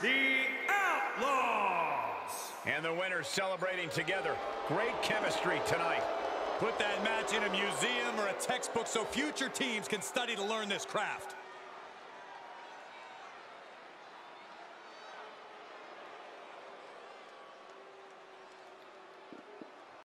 the Outlaws. And the winners celebrating together. Great chemistry tonight. Put that match in a museum or a textbook so future teams can study to learn this craft.